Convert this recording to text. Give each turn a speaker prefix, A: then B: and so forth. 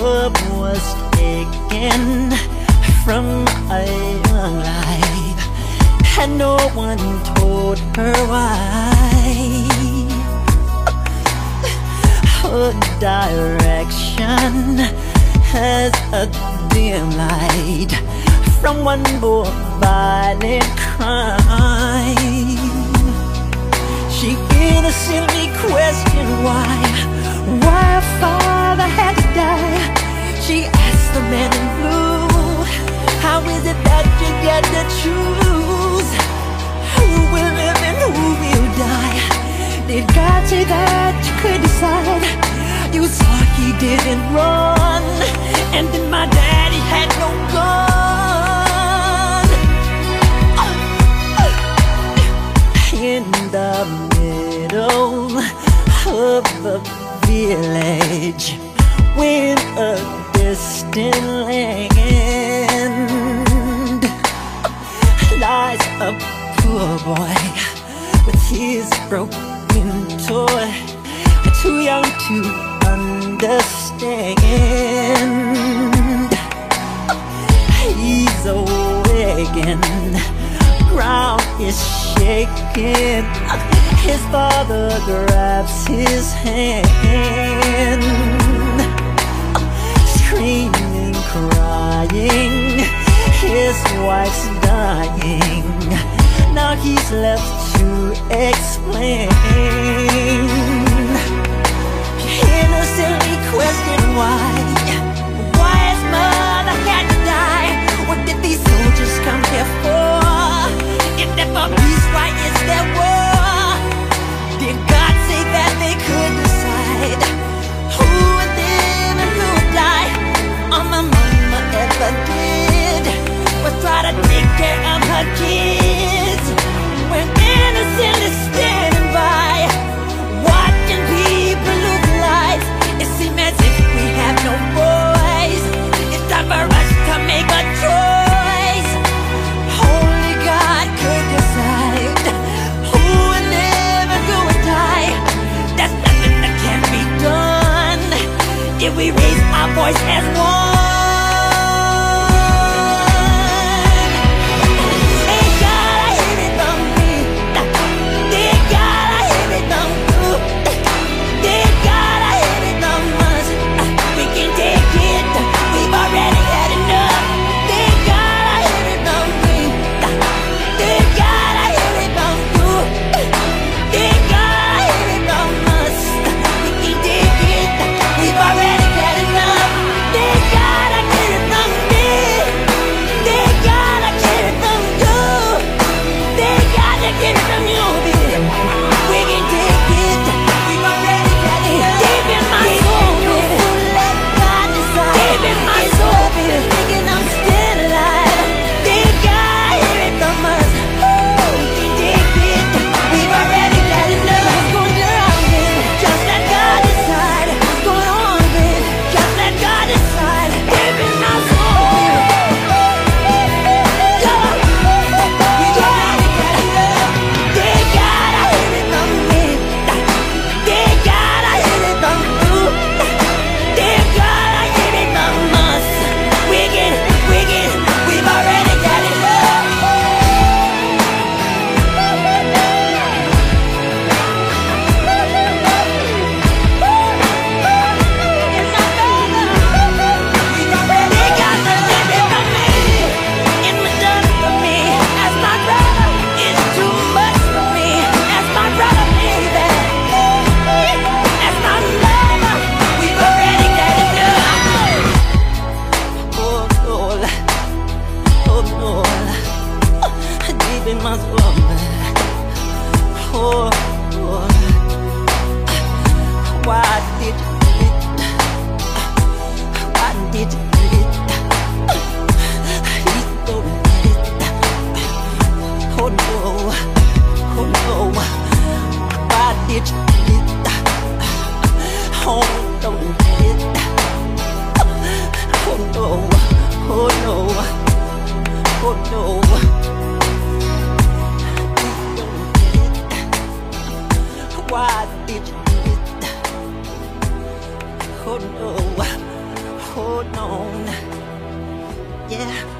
A: love was taken from a young life, and no one told her why. Her direction has a dim light from one more violent crime. She innocently questioned why to choose who will live and who will die? Did God say that you could decide? You saw he didn't run, and then my daddy had no gun. In the middle of the village, With a distant land lies a poor boy with his broken toy, too young to understand. He's awakened, ground is shaking. His father grabs his hand, screaming, crying. His wife's dying. He's left to explain. Oh, oh. Why did you do it? Why did you do it? He's gonna get it. Oh no, oh no. Why did you do it? Oh, don't get it. Oh no, oh no, oh no. Why did you do it? Oh no, hold on. Yeah.